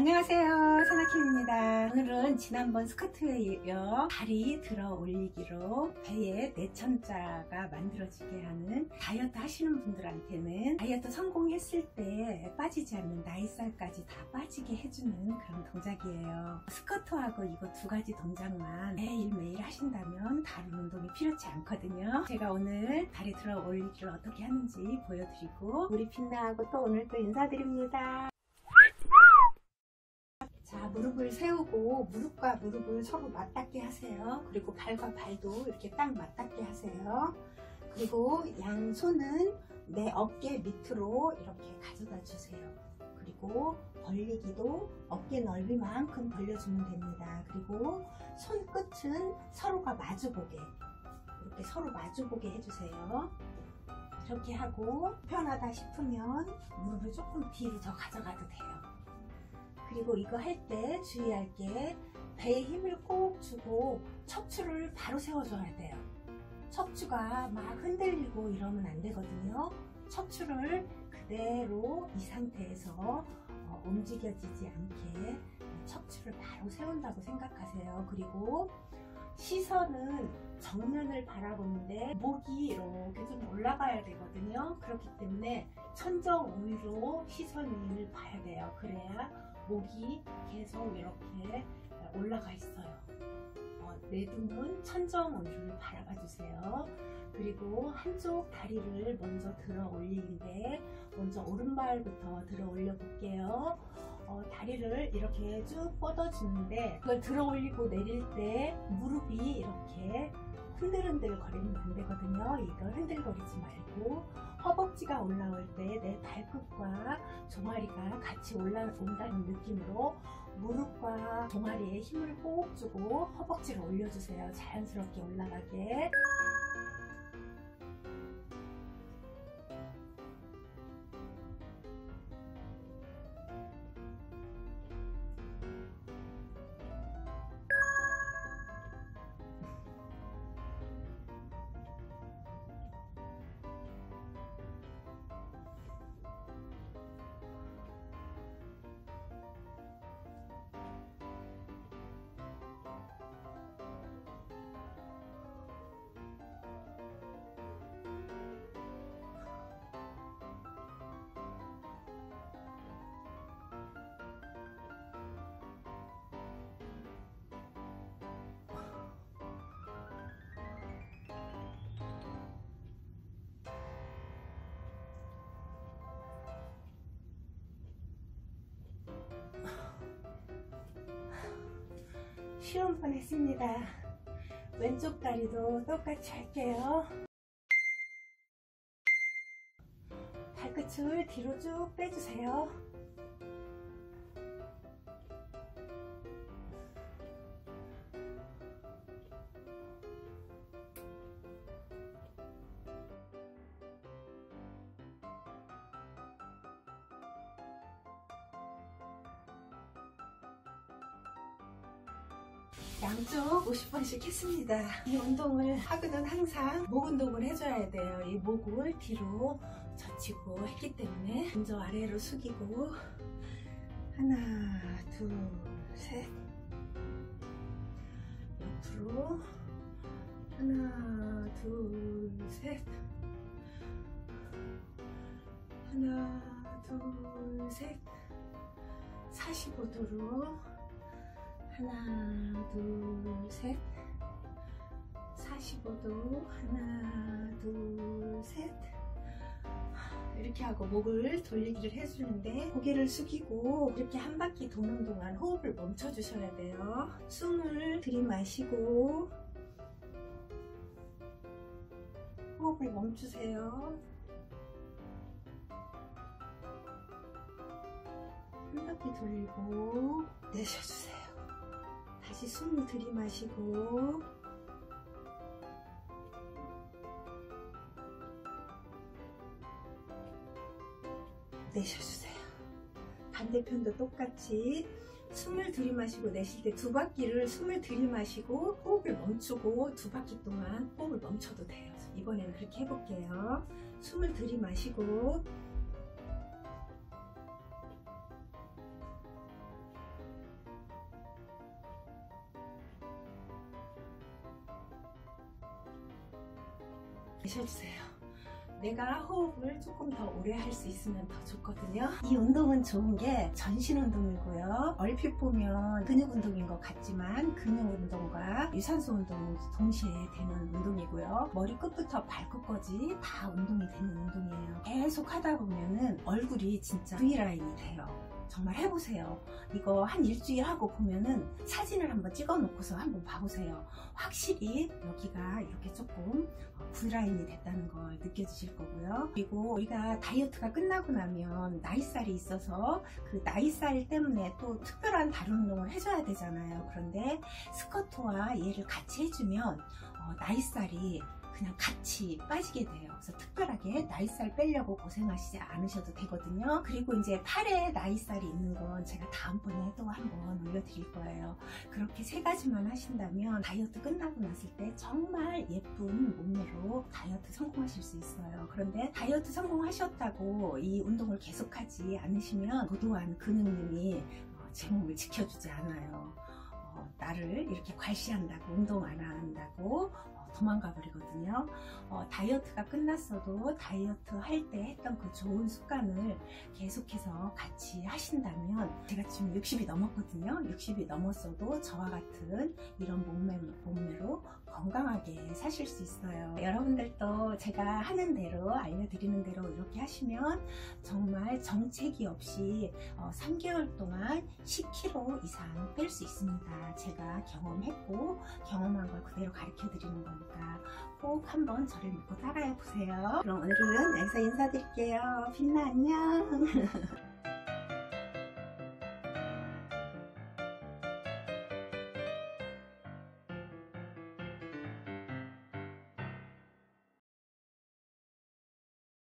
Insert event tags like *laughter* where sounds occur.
안녕하세요. 사나킴입니다. 오늘은 지난번 스커트에 이어 다리 들어 올리기로 배에 내천자가 만들어지게 하는 다이어트 하시는 분들한테는 다이어트 성공했을 때 빠지지 않는 나이살까지 다 빠지게 해주는 그런 동작이에요. 스커트하고 이거 두 가지 동작만 매일매일 하신다면 다른 운동이 필요치 않거든요. 제가 오늘 다리 들어 올리기를 어떻게 하는지 보여드리고 우리 빛나하고 또 오늘 또 인사드립니다 자, 무릎을 세우고 무릎과 무릎을 서로 맞닿게 하세요. 그리고 발과 발도 이렇게 딱 맞닿게 하세요. 그리고 양손은 내 어깨 밑으로 이렇게 가져다 주세요. 그리고 벌리기도 어깨 넓이만큼 벌려주면 됩니다. 그리고 손끝은 서로가 마주보게 이렇게 서로 마주보게 해주세요. 이렇게 하고 편하다 싶으면 무릎을 조금 뒤로 더 가져가도 돼요. 그리고 이거 할 때 주의할 게 배에 힘을 꼭 주고 척추를 바로 세워줘야 돼요. 척추가 막 흔들리고 이러면 안 되거든요. 척추를 그대로 이 상태에서 어, 움직여지지 않게 척추를 바로 세운다고 생각하세요. 그리고 시선은 정면을 바라보는데 목이 이렇게 좀 올라가야 되거든요. 그렇기 때문에 천정 위로 시선을 봐야 돼요. 그래야 목이 계속 이렇게 올라가 있어요. 어, 내등은 천정원주를 바라봐 주세요. 그리고 한쪽 다리를 먼저 들어 올리는데 먼저 오른발부터 들어 올려 볼게요. 어, 다리를 이렇게 쭉 뻗어주는데 그걸 들어 올리고 내릴 때 무릎이 이렇게 흔들흔들 거리면 안 되거든요. 이걸 흔들거리지 말고 허벅지가 올라올 때 내 발끝과 종아리가 같이 올라온다는 느낌으로 무릎과 종아리에 힘을 꼭 주고 허벅지를 올려주세요. 자연스럽게 올라가게. 쉬운 번 했습니다. 왼쪽 다리도 똑같이 할게요. 발끝을 뒤로 쭉 빼주세요. 양쪽 50번씩 했습니다. 이 운동을 하거든 항상 목 운동을 해줘야 돼요. 이 목을 뒤로 젖히고 했기 때문에 먼저 아래로 숙이고 하나 둘 셋 옆으로 하나 둘 셋 하나 둘 셋 45도로 하나 둘셋. 45도 하나 둘셋. 이렇게 하고 목을 돌리기를 해주는데 고개를 숙이고 이렇게 한 바퀴 도는 동안 호흡을 멈춰 주셔야 돼요. 숨을 들이마시고 호흡을 멈추세요. 한 바퀴 돌리고 내쉬어주세요 다시 숨을 들이마시고 내쉬어주세요. 반대편도 똑같이 숨을 들이마시고 내쉴 때 두 바퀴를 숨을 들이마시고 호흡을 멈추고 두 바퀴 동안 호흡을 멈춰도 돼요. 이번에는 그렇게 해볼게요. 숨을 들이마시고 계셔주세요. 내가 호흡을 조금 더 오래 할 수 있으면 더 좋거든요. 이 운동은 좋은 게 전신 운동이고요. 얼핏 보면 근육 운동인 것 같지만 근육 운동과 유산소 운동 동시에 되는 운동이고요. 머리 끝부터 발끝까지 다 운동이 되는 운동이에요. 계속 하다 보면은 얼굴이 진짜 V라인이 돼요. 정말 해보세요. 이거 한 일주일 하고 보면은 사진을 한번 찍어 놓고서 한번 봐보세요. 확실히 여기가 이렇게 조금 V라인이 됐다는 걸 느껴지실 거고요. 그리고 우리가 다이어트가 끝나고 나면 나이살이 있어서 그 나이살 때문에 또 특별한 다른 운동을 해줘야 되잖아요. 그런데 스쿼트와 얘를 같이 해주면 어, 나이살이 그냥 같이 빠지게 돼요. 그래서 특별하게 나이살 빼려고 고생하시지 않으셔도 되거든요. 그리고 이제 팔에 나이살이 있는 건 제가 다음번에 또 한번 올려드릴 거예요. 그렇게 세 가지만 하신다면 다이어트 끝나고 났을 때 정말 예쁜 몸매로 다이어트 성공하실 수 있어요. 그런데 다이어트 성공하셨다고 이 운동을 계속하지 않으시면 도도한 근육님이 어, 제 몸을 지켜주지 않아요. 어, 나를 이렇게 괄시한다고 운동 안 한다고 도망가 버리거든요. 어, 다이어트가 끝났어도 다이어트 할 때 했던 그 좋은 습관을 계속해서 같이 하신다면 제가 지금 60이 넘었거든요. 60이 넘었어도 저와 같은 이런 몸매, 몸매로 건강하게 사실 수 있어요. 여러분들도 제가 하는 대로 알려드리는 대로 이렇게 하시면 정말 정체기 없이 어, 3개월 동안 10kg 이상 뺄 수 있습니다. 제가 경험했고 경험한 걸 그대로 가르쳐 드리는 거니까 꼭 한번 저를 믿고 따라해 보세요. 그럼 오늘은 여기서 인사드릴게요. 빛나 안녕. *laughs*